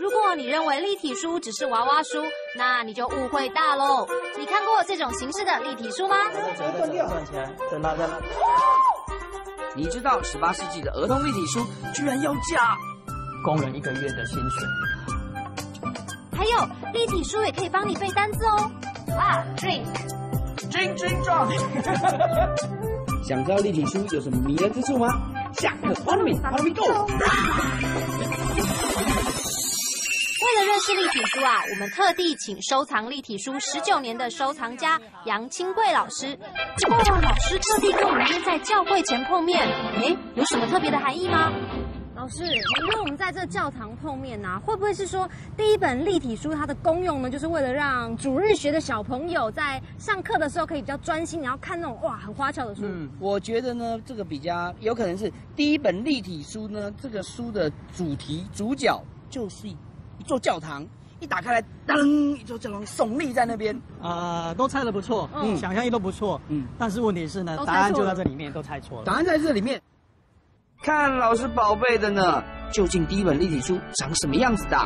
如果你认为立体书只是娃娃书，那你就误会大喽。你看过这种形式的立体书吗？你知道十八世纪的儿童立体书居然要价工人一个月的薪水？还有立体书也可以帮你背单字哦。啊，drink，真真壮。想知道立体书有什么迷人之处吗？下课，Follow me，Follow me go。为了认识立体书啊，我们特地请收藏立体书十九年的收藏家杨清贵老师。哇老师特地跟我们约在教会前碰面，诶，有什么特别的含义吗？老师，你跟我们在这教堂碰面呐、会不会是说第一本立体书它的功用呢，就是为了让主日学的小朋友在上课的时候可以比较专心，然后看那种哇很花俏的书？嗯，我觉得呢，这个比较有可能是第一本立体书呢，这个书的主题主角就是座教堂，一打开来，噔，一座教堂耸立在那边。啊，都猜的不错，嗯想象力都不错，嗯嗯，但是问题是呢答案就在这里面，都猜错了。答案在这里面。看老师宝贝的呢，究竟第一本立体书长什么样子的？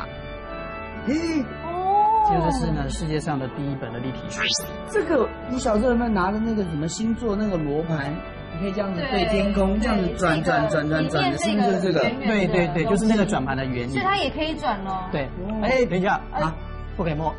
嘿，哦这个是呢世界上的第一本的立体书。这个你小时候有没有拿着那个什么星座那个罗盘？你可以这样子对天空，这样子转转转转转的，是不是这个？对对对，就是那个转盘的原理所以。它也可以转哦。对，哎，等一下啊，不可以摸。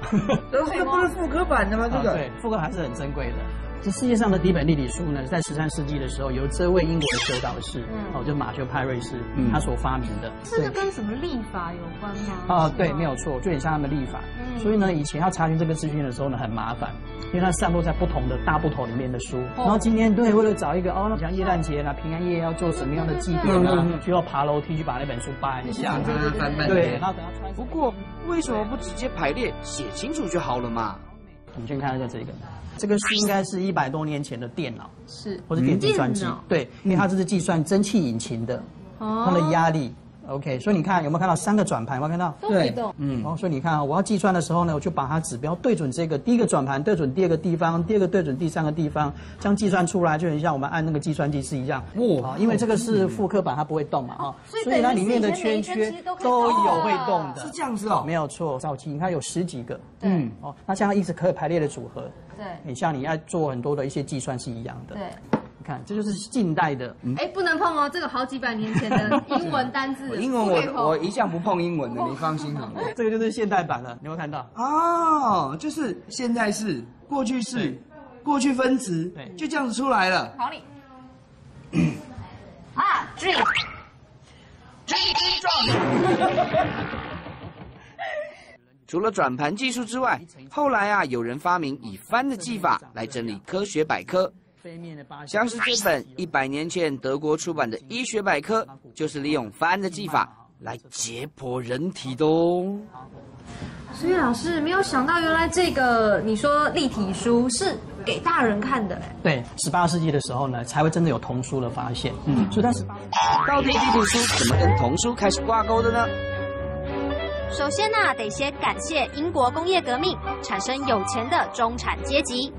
这个不是复刻版的吗？这个啊对，复刻还是很珍贵的。这世界上的第一本立体书呢，在十三世纪的时候，由这位英国的修道士，嗯哦，就马修派瑞斯，嗯他所发明的。这个跟什么历法有关吗？啊，对，没有错，就很像他们历法。嗯所以呢，以前要查询这个资讯的时候呢，很麻烦，因为它散落在不同的大部头里面的书。然后今天对，为了找一个哦，像耶诞节啦、平安夜要做什么样的祭奠啊嗯嗯，嗯需要爬楼梯去把那本书搬一下。翻翻对，然后等到穿。不过为什么不直接排列写清楚就好了嘛？我们先看一下这个，这个是应该是一百多年前的电脑是或者电子算机，对，因为它这是计算蒸汽引擎的，它的压力。OK，所以你看有没有看到三个转盘？有没有看到？都可以动。嗯，哦，所以你看啊，我要计算的时候呢，我就把它指标对准这个第一个转盘，对准第二个地方，第二个对准第三个地方，这样计算出来就很像我们按那个计算机是一样。哇哦因为这个是复刻版，它不会动嘛，哈、所以所以它里面的圈圈都有会动的是。这样子哦没。有错，早期你看有十几个，嗯，哦，那这样一直可以排列的组合，对很像你要做很多的一些计算是一样的。对。你看这就是近代的，哎，不能碰哦，这个好几百年前的 英文单字。英文我我一向不碰英文的，你放心好了。这个就是现代版了，你有没有看到？哦，就是现在式、过去式、过去分词，对就这样子出来了。好你。啊，drink。除了转盘技术之外，后来啊，有人发明以翻的技法来整理科学百科，像是这本一百年前德国出版的医学百科，就是利用翻的技法来解剖人体的哦。所以老师没有想到，原来这个你说立体书是给大人看的嘞。对，十八世纪的时候呢，才会真的有童书的发现。嗯，所以在十八到底立体书怎么跟童书开始挂钩的呢？首先呢、得先感谢英国工业革命，产生有钱的中产阶级。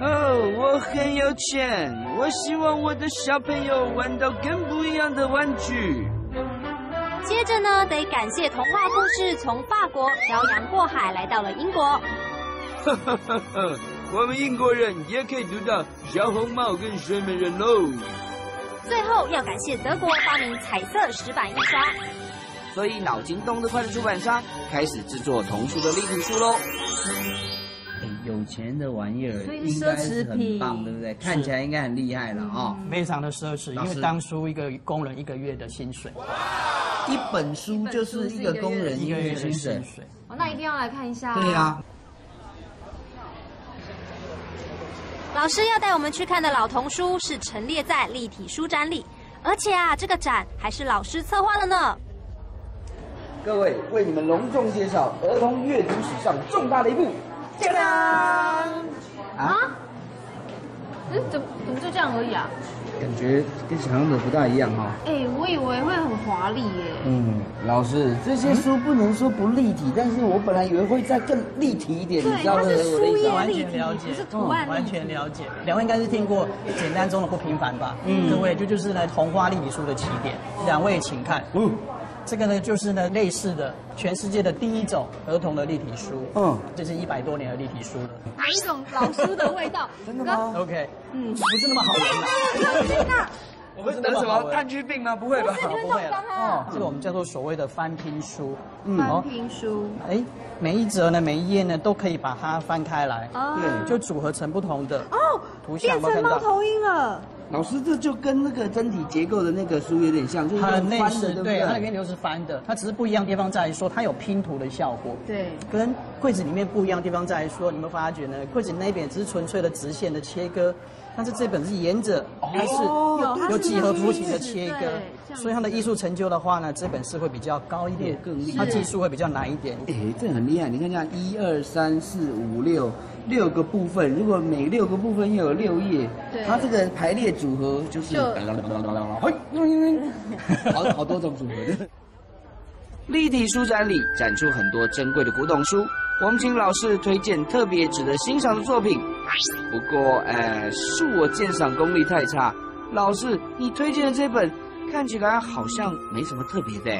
哦，我很有钱，我希望我的小朋友玩到更不一样的玩具。接着呢，得感谢童话故事从法国漂洋过海来到了英国。我们英国人也可以读到小红帽跟睡美人喽。最后要感谢德国发明彩色石板印刷。所以脑筋动得快的出版商开始制作童书的立体书喽。哎有钱的玩意儿所以是应该是奢侈品很棒，对不对？看起来应该很厉害了哦。非常的奢侈，因为当初一个工人一个月的薪水，一本书就是一个工人一个月的薪水。水。哦，那一定要来看一下、对呀、老师要带我们去看的老童书是陈列在立体书展里，而且啊，这个展还是老师策划的呢。各位为你们隆重介绍儿童阅读史上重大的一步。当当啊，嗯，怎么怎么就这样而已啊？感觉跟想象的不大一样哈、哎、我以为会很华丽耶。嗯，老师，这些书不能说不立体，但是我本来以为会再更立体一点，你知道它我的是书页我的意思吗？完立体，全了解不是图案立体。完全了解。两位应该是听过简单中的不平凡吧？嗯，各位，这就是呢童话立体书的起点。两位请看，哦，这个呢就是呢类似的全世界的第一种儿童的立体书，嗯，这是一百多年的立体书了。哪一种老书的味道。真的吗？OK，嗯，不是那么好闻的。我们得什么炭疽病吗？不会吧？啊不会了哦，这个我们叫做所谓的翻拼书。嗯翻拼书。哎，每一折呢，每一页呢，都可以把它翻开来，哦对，就组合成不同的哦，图像，变成猫？头鹰了。老师，这就跟那个真体结构的那个书有点像，就是它的内饰的，对不对，它里对？面都是翻的，它只是不一样地方在于说，它有拼图的效果。对，跟柜子里面不一样的地方在于说，你们发觉呢？柜子那边只是纯粹的直线的切割，但是这本是沿着，它是有它是有几何图形的切割所以它的艺术成就的话呢，这本是会比较高一点，更厉害它技术会比较难一点。哎，这很厉害！你看这样，一二三四五六六个部分，如果每六个部分又有六页对，它这个排列组合就是就嘿好好多种组合。立体书展里展出很多珍贵的古董书，我们请老师推荐特别值得欣赏的作品。不过，呃，恕我鉴赏功力太差，老师，你推荐的这本看起来好像没什么特别的。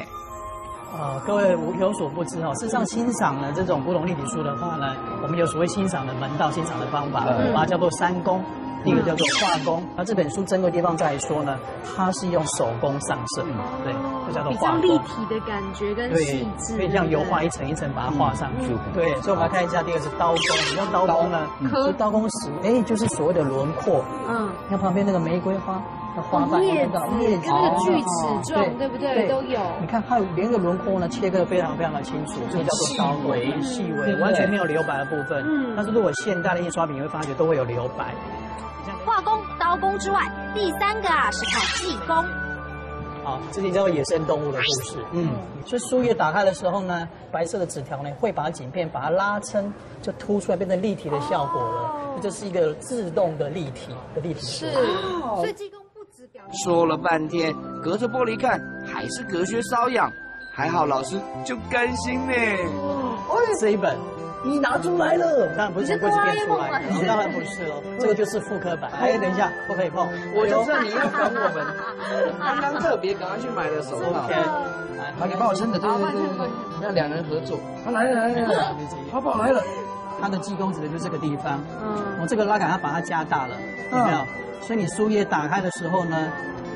呃，各位无有所不知哦，事实上欣赏呢这种古董立体书的话呢，我们有所谓欣赏的门道、欣赏的方法，嗯把它叫做三工。第一个叫做画工，那这本书珍贵的地方在于说呢，它是用手工上色，对，就叫做比较画工。立体的感觉跟细，致，可以像油画一层一层把它画上去。对，所以我们来看一下，第二个是刀工，什么叫刀工呢？刀是刀工石，哎，就是所谓的轮廓。嗯，你看旁边那个玫瑰花，那花瓣，叶看到子叶子，跟那个锯哦齿状，对不对？都有。你看它有连个轮廓呢，切割的非常非常的清楚，这个叫做刀工，细微，完全没有留白的部分。嗯但是如果现代的印刷品，你会发觉都会有留白。画工、刀工之外，第三个啊是看技工。好，这里叫做野生动物的故事。嗯，所以树叶打开的时候呢，白色的纸条呢会把景片把它拉伸，就凸出来，变成立体的效果了。这就是一个自动的立体的立体书。所以技工不止表。说了半天，隔着玻璃看还是隔靴搔痒，还好老师就甘心呢。哦这一本你拿出来了，当然不是从柜子变出来当然不是哦，这个就是复刻版。哎，等一下，不可以碰，我就知道你要管我们，刚刚特别赶快去买的手 套好，你帮我撑着，对对对对对，要两人合作。他，来了来了来了，淘宝来了。它的技工指的就是这个地方。嗯，我这个拉杆它把它加大了，有没有？所以你书页打开的时候呢，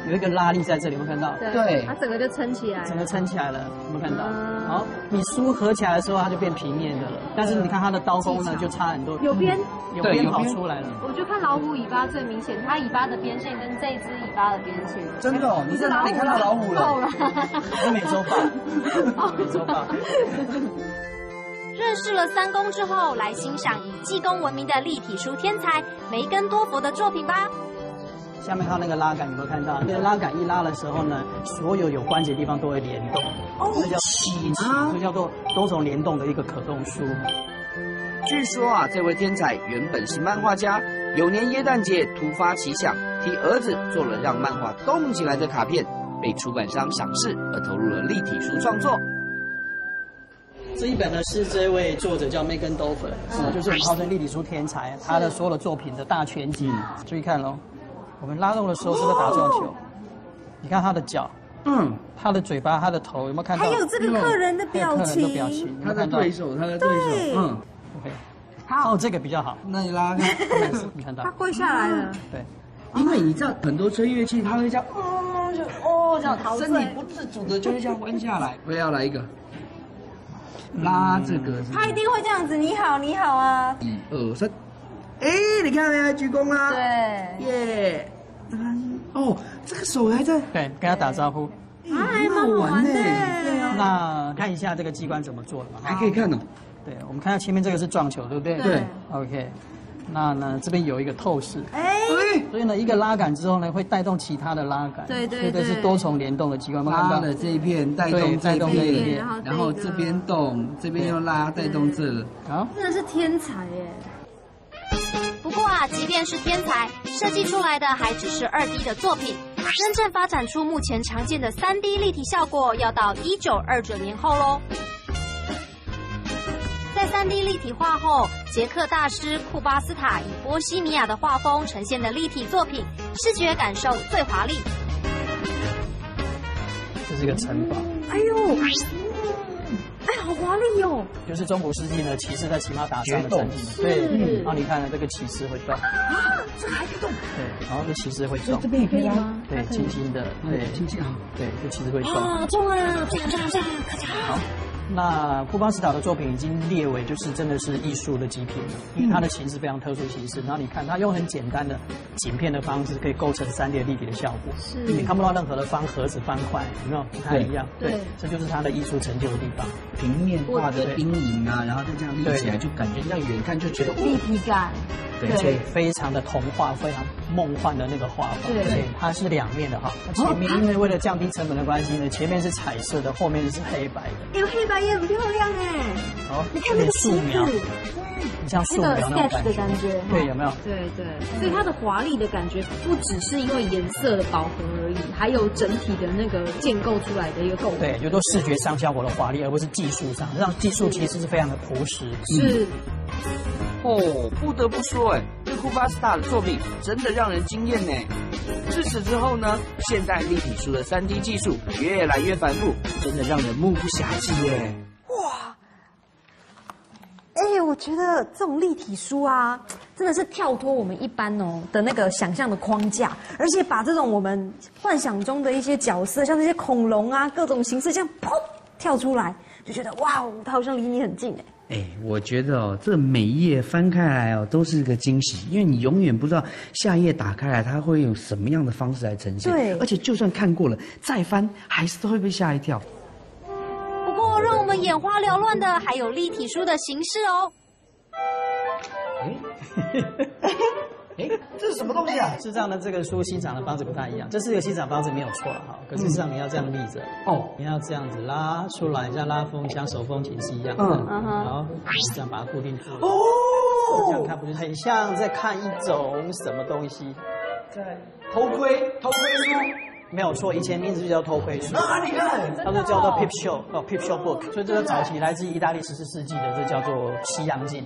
有一个拉力在这里，有没有看到？对。它整个就撑起来整个撑起来了，有没有看到？嗯好，你书合起来的时候，它就变平面的了。但是你看它的刀工呢，就差很多。有边有边跑对有边出来了。我就看老虎尾巴最明显，它尾巴的边线跟这只尾巴的边线。真的哦，你在哪里看到老虎了？够了。是美洲豹，美洲豹。认识了三公之后，来欣赏以技工闻名的立体书天才梅根多佛的作品吧。下面它那个拉杆有没有看到？那个拉杆一拉的时候呢，所有有关节的地方都会联动。哦，这叫起啊这叫做多重联动的一个可动书。据说啊，这位天才原本是漫画家，有年耶诞节突发奇想，替儿子做了让漫画动起来的卡片，被出版商赏识，而投入了立体书创作。这一本呢是这位作者叫 Megan Dover，嗯，就是我们号称立体书天才，他的所有的作品的大全集。注意看喽，我们拉动的时候是在打撞球，你看他的脚，嗯，他的嘴巴，他的头，有没有看到？还有这个客人的表情，的表情，他的对手，他的对手，嗯，OK，好。哦，这个比较好，那你拉开，你看到。他？跪下来了，对，因为你知道很多吹乐器，他会这样，哦，就哦这样身体不自主的就会这样弯下来。我也要来一个，拉这个是他一定会这样子。你好，你好啊，一二三，哎，你看没？鞠躬啦，对，耶，哦，这个手还在，对，跟他打招呼。啊，还蛮好玩的。对啊，那看一下这个机关怎么做的嘛？还可以看哦。对，我们看到前面这个是撞球，对不对？对。OK，那呢这边有一个透视，哎，哎，所以呢一个拉杆之后呢会带动其他的拉杆，对对所以这是多重联动的机关？拉了这一片，带动带动这一片，然后这边动，这边又拉，带动这个。好，真的是天才耶！不过啊，即便是天才，设计出来的还只是二 D 的作品，真正发展出目前常见的三 D 立体效果，要到一九二九年后喽。在三 D 立体化后，捷克大师库巴斯塔以波西米亚的画风呈现的立体作品，视觉感受最华丽。这是一个城堡，哎呦，哎，好华丽哦！就是中古世纪呢，骑士在骑马打仗的场景。对，嗯，然后你看呢，这个骑士会动。啊，这还可以动。对，然后这骑士会动。这边也可以吗？对，轻轻的，对，轻轻啊，对，这骑士会动。啊，冲啊，冲冲冲，好。那库巴斯塔的作品已经列为就是真的是艺术的极品了，因为它的形式非常特殊形式。然后你看，它用很简单的剪片的方式，可以构成三 D 立体的效果。是，你看不到任何的方盒子、方块，有没有？不太一样。对，这就是它的艺术成就的地方。平面化的阴影啊，然后再这样立起来，就感觉让远看就觉得立体感。对，所以非常的童话，非常梦幻的那个画法。对，它是两面的哈。前面因为为了降低成本的关系呢，前面是彩色的，后面是黑白的。有黑白也很漂亮哎。好，你看那个素描，你像素描那种的感觉。对，有没有？对对。所以它的华丽的感觉，不只是因为颜色的饱和而已，还有整体的那个建构出来的一个构。对，就都视觉上效果的华丽，而不是技术上。让技术其实是非常的朴实。是。哦，不得不说，哎，这库巴斯塔的作品真的让人惊艳呢。自此之后呢，现代立体书的 3D 技术越来越繁复，真的让人目不暇接耶。哇，哎，我觉得这种立体书啊，真的是跳脱我们一般哦的那个想象的框架，而且把这种我们幻想中的一些角色，像那些恐龙啊，各种形式这样砰跳出来，就觉得哇哦，它好像离你很近哎。哎，我觉得哦，这每一页翻开来哦，都是一个惊喜，因为你永远不知道下一页打开来它会用什么样的方式来呈现。对，而且就算看过了，再翻还是都会被吓一跳。不过，让我们眼花缭乱的还有立体书的形式哦。哎，这是什么东西啊？事实上呢，这个书欣赏的方式不太一样。这是一个欣赏方式没有错哈，可是实际上你要这样立着哦，你要这样子拉出来，像拉风像手风琴是一样的。嗯嗯好，这样把它固定住。哦，这样看不就很像在看一种什么东西？在偷窥偷窥书？没有错，以前名字就叫偷窥书。啊，你看，它是叫做 Peep Show 哦，Peep Show Book。所以这个早期来自意大利十四世纪的，这叫做西洋镜。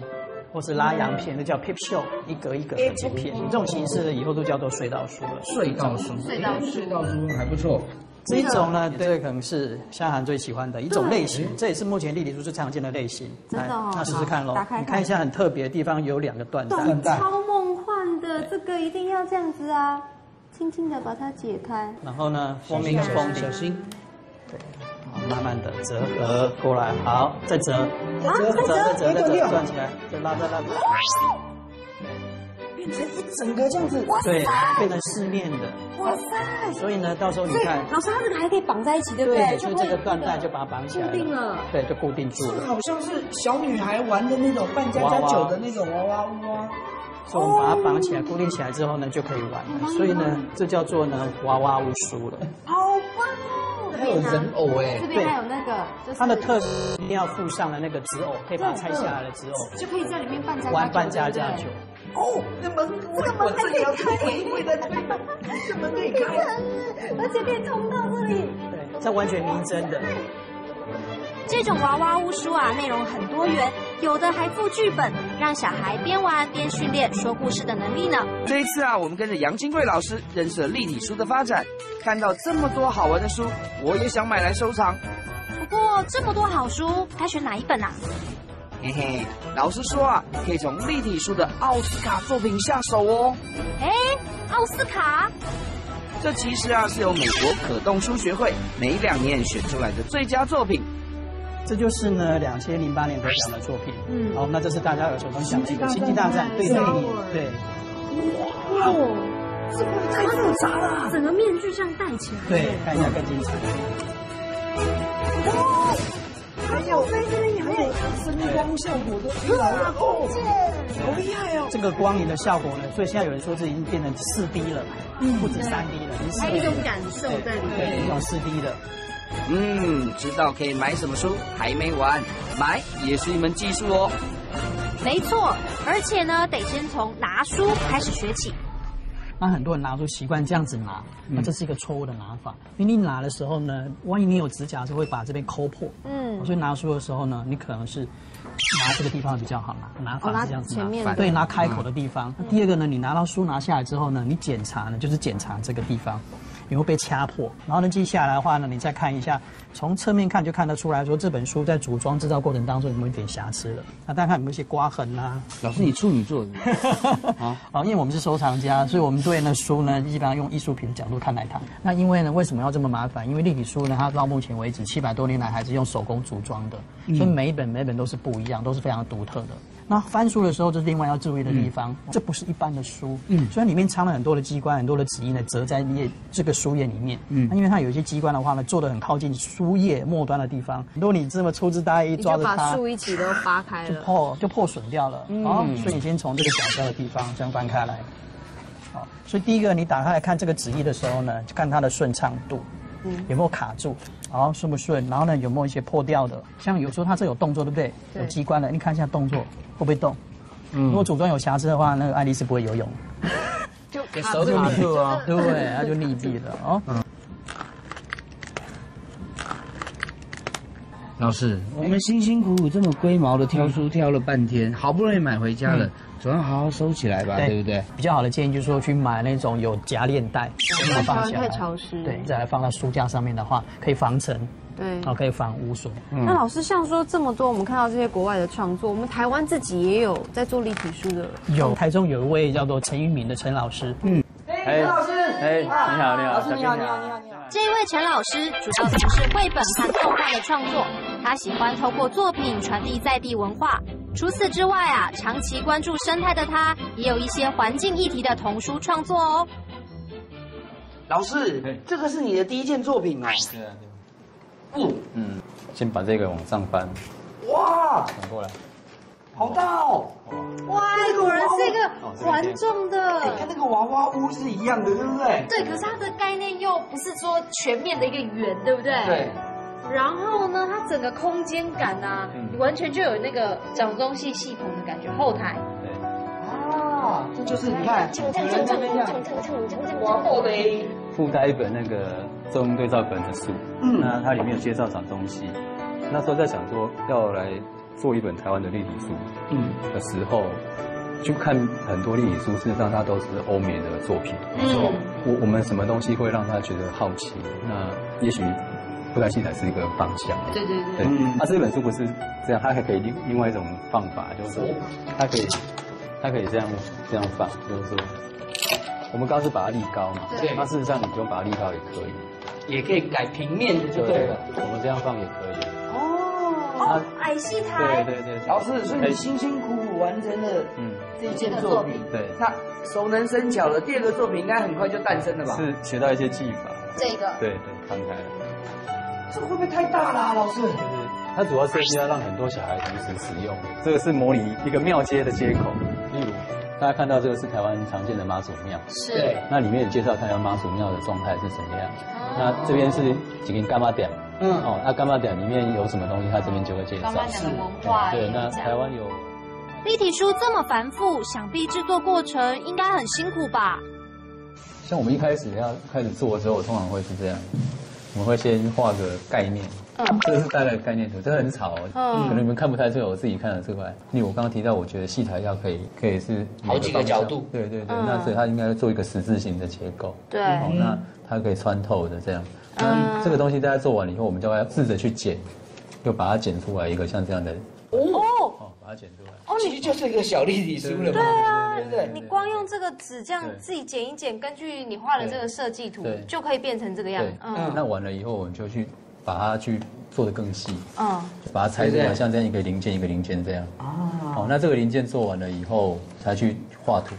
或是拉洋片，那叫 peep show，一格一格的剪片。这种形式以后都叫做隧道书了。隧道书，隧道隧道书还不错。这一种呢，这可能是夏涵最喜欢的一种类型。这也是目前立体书最常见的类型。真的哦。那试试看喽。打开。你看一下很特别的地方，有两个缎带。超梦幻的，这个一定要这样子啊！轻轻的把它解开。然后呢，封面封小心。对。慢慢的折合过来，好，再折，再折，再折，再折，再折，转起来，再拉，再拉，变成一整个这样子，对，变成四面的，哇塞！所以呢，到时候你看，老师，它这个还可以绑在一起，对不对？就这个缎带就把它绑起来，固定了，对，就固定住了。好像是小女孩玩的那种扮家家酒的那种娃娃屋啊。所以我们把它绑起来，固定起来之后呢，就可以玩了。所以呢，这叫做呢娃娃屋书了。有人偶哎，这边还有那个，它的特一定要附上了那个纸偶，可以把它拆下来的纸偶，就可以在里面扮家家家酒。哦，那门这个门还可以开，会在这边，这门可以开，而且可以通到这里。对，这完全明真的。这种娃娃屋书啊，内容很多元，有的还附剧本，让小孩边玩边训练说故事的能力呢。这一次啊，我们跟着杨金贵老师认识了立体书的发展，看到这么多好玩的书，我也想买来收藏。不过这么多好书，该选哪一本啊？嘿嘿，老师说啊，可以从立体书的奥斯卡作品下手哦。哎，奥斯卡？这其实啊，是由美国可动书学会每两年选出来的最佳作品。这就是呢，两千零八年得奖的作品。嗯，好，那这是大家耳熟能详的《星际大战》。对对对。哇，这个太复杂了，整个面具像戴起来。对，看一下更精彩。哇，还有在这里，还有声光效果都出来了，哦，好厉害哦！这个光影的效果呢，所以现在有人说这已经变成四 D 了，嗯不止三 D 了，还有一种感受在里面，一种四 D 的。嗯，知道可以买什么书，还没完，买也是一门技术哦。没错，而且呢，得先从拿书开始学起。那很多人拿书习惯这样子拿，那这是一个错误的拿法。因为你拿的时候呢，万一你有指甲，就会把这边抠破。嗯，所以拿书的时候呢，你可能是拿这个地方比较好拿，拿法是这样子拿。对，拿开口的地方。第二个呢，你拿到书拿下来之后呢，你检查呢，就是检查这个地方。有没有被掐破。然后呢，接下来的话呢，你再看一下，从侧面看就看得出来说这本书在组装制造过程当中有没有一点瑕疵了。那大家看有没有一些刮痕啊？老师，你处女座的，啊，啊，因为我们是收藏家，所以我们对那书呢，基本上用艺术品的角度看待它。那因为呢，为什么要这么麻烦？因为立体书呢，它到目前为止七百多年来还是用手工组装的，所以每一本每一本都是不一样，都是非常独特的。那翻书的时候，这是另外要注意的地方，这不是一般的书，嗯，虽然里面藏了很多的机关，很多的纸印呢，折在页这个书页里面，嗯，那因为它有一些机关的话呢，做的很靠近书页末端的地方，如果你这么粗枝大叶一你就把抓着它，树一起都扒开了。就。破就破损掉了。好，所以你先从这个角角的地方这样翻开来。好，所以第一个你打开来看这个纸翼的时候呢，就看它的顺畅度，有没有卡住，然后顺不顺，然后呢有没有一些破掉的，像有时候它这有动作对不对？对。有机关的，你看一下动作会不会动？如果组装有瑕疵的话，那个爱丽丝不会游泳，就给手就卡住啊。对，它就溺毙了哦。老师，我们辛辛苦苦这么龟毛的挑书挑了半天，好不容易买回家了，总要好好收起来吧，对。不对？比较好的建议就是说去买那种有夹链袋，然后放起来太潮湿。对，再来放到书架上面的话，可以防尘，对。然后可以防污损。那老师像说这么多，我们看到这些国外的创作，我们台湾自己也有在做立体书的。有台中有一位叫做陈玉敏的陈老师，嗯。哎，陈老师，哎，你好，你好，你好你好，你好，你好。这一位陈老师主要从事绘本和动画的创作，他喜欢透过作品传递在地文化。除此之外啊，长期关注生态的他，也有一些环境议题的童书创作哦。老师，这个是你的第一件作品哦。对啊，不，嗯，先把这个往上翻，哇，转过来，好大哦！哇，果然是一个环状的。跟那个娃娃屋是一样的，对不对？对，可是它的概念又不是说全面的一个圆，对不对？对。然后呢，它整个空间感啊，嗯完全就有那个掌中戏系统的感觉。后台，对，啊，这就是你看，往后的附带一本那个中英对照本的书，嗯那它里面有介绍长东西。那时候在想说要来做一本台湾的立体书，嗯的时候，就看很多立体书，事实上它都是欧美的作品。嗯，我我们什么东西会让他觉得好奇？那也许布袋戏才是一个方向。对对对，对，嗯它、这本书不是这样，它还可以另另外一种放法，就是说它可以它可以这样这样放，就是说我们刚刚是把它立高嘛，对那事实上你不用把它立高也可以，也可以改平面的就对了。我们这样放也可以。哦，矮戏对台，对对，老师，所以你辛辛苦苦完成了嗯，这件作品，对，那熟能生巧了，第二个作品应该很快就诞生了吧？是学到一些技法，这个对对，翻开了。这会不会太大啦，老师？就是它主要设计要让很多小孩同时使用，这个是模拟一个庙街的接口。例如，大家看到这个是台湾常见的妈祖庙，是，那里面有介绍台湾妈祖庙的状态是怎么样。那这边是几根干妈点，嗯，哦，那干妈点里面有什么东西，它这边就会介绍。的文化对，那台湾有立体书这么繁复，想必制作过程应该很辛苦吧？像我们一开始要开始做的时候，我通常会是这样，我们会先画个概念，这个是大概的概念图，这个很吵哦，嗯。可能你们看不太出来，我自己看得出来。因为我刚刚提到，我觉得戏台要可以可以是好几个角度。对对对，嗯。那所以它应该做一个十字形的结构，对，哦，那它可以穿透的这样。那这个东西大家做完了以后，我们就要试着去剪，就把它剪出来一个像这样的哦，哦，把它剪出来。其实就是一个小立体书了嘛，对啊，对不对？你光用这个纸这样自己剪一剪，根据你画的这个设计图，就可以变成这个样对。，嗯。那完了以后，我们就去把它去做的更细。嗯，把它拆出来，像这样一个零件一个零件这样。哦，那这个零件做完了以后，才去画图，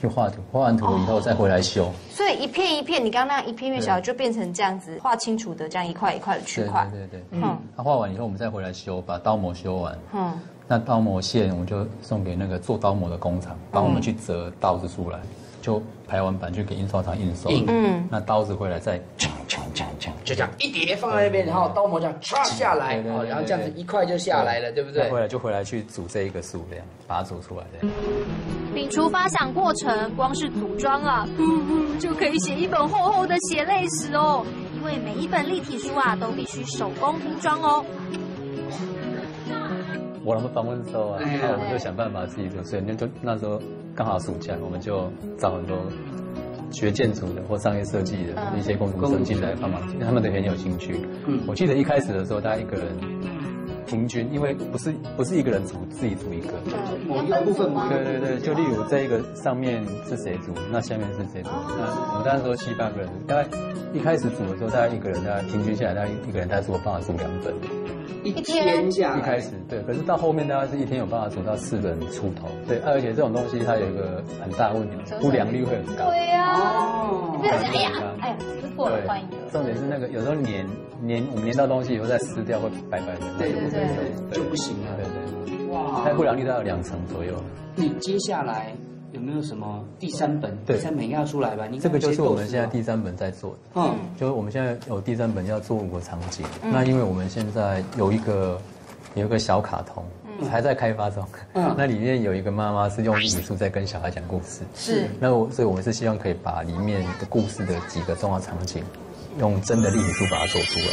去画图，画完图以后再回来修。所以一片一片，你刚刚那样一片越小，就变成这样子画清楚的这样一块一块的区对块。对对对。嗯嗯，他画完以后，我们再回来修，把刀模修完。嗯，那刀模线我们就送给那个做刀模的工厂，帮我们去折刀子出来，就排完版去给印刷厂印刷。嗯那刀子回来再就这样一叠放在那边，然后刀模这样唰下来，然后这样子一块就下来了，对不对？回来就回来去煮这一个数量，把它煮出来这样。摒除发想过程，光是组装啊，就可以写一本厚厚的血泪史哦。因为每一本立体书啊，都必须手工拼装哦。我们访问的时候啊，那我们就想办法自己做，所以那就那时候刚好暑假，我们就找很多学建筑的或商业设计的一些工程生进来帮忙，他们都很有兴趣。嗯，我记得一开始的时候，大家一个人平均，因为不是不是一个人组自己组一个，某一个部分嘛？对对对，就例如这一个上面是谁组，那下面是谁组，那我们当时说七八个人，大概一开始组的时候，大概一个人大概平均下来，大概一个人大概做办法组两本。一天这样，一开始对，可是到后面大概是一天有办法组到四人出头，对，而且这种东西它有一个很大的问题，不良率会很高。对呀，对，哎呀，哎呀，撕破了欢迎。重点是那个有时候粘粘我们粘到东西以后再撕掉会白白的，对对对，就不行了，对对。哇，它不良率大概两成左右。你接下来？有没有什么第三本？第三本要出来吧？这个就是我们现在第三本在做的。嗯，就是我们现在有第三本要做五个场景。那因为我们现在有一个有一个小卡通，还在开发中。嗯，那里面有一个妈妈是用立体书在跟小孩讲故事。是。那我所以我们是希望可以把里面的故事的几个重要场景，用真的立体书把它做出来。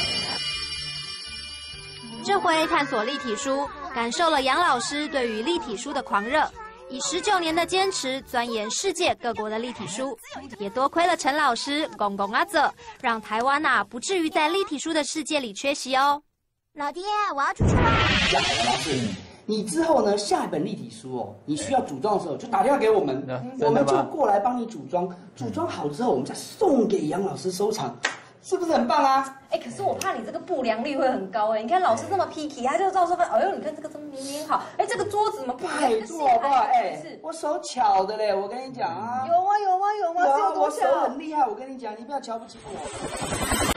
这回探索立体书，感受了杨老师对于立体书的狂热。以十九年的坚持钻研世界各国的立体书，也多亏了陈老师公公阿泽，让台湾呐不至于在立体书的世界里缺席哦。老爹，我要出去了。你之后呢？下一本立体书哦，你需要组装的时候就打电话给我们，我们就过来帮你组装。组装好之后，我们再送给杨老师收藏。是不是很棒啊？哎，可是我怕你这个不良率会很高哎。你看老师这么 picky，他就照说分。哎呦，你看这个怎么明明好？哎，这个桌子怎么不太做好不好？哎，我手巧的嘞，我跟你讲啊。有吗？有吗？有吗？有，我手很厉害，我跟你讲，你不要瞧不起我。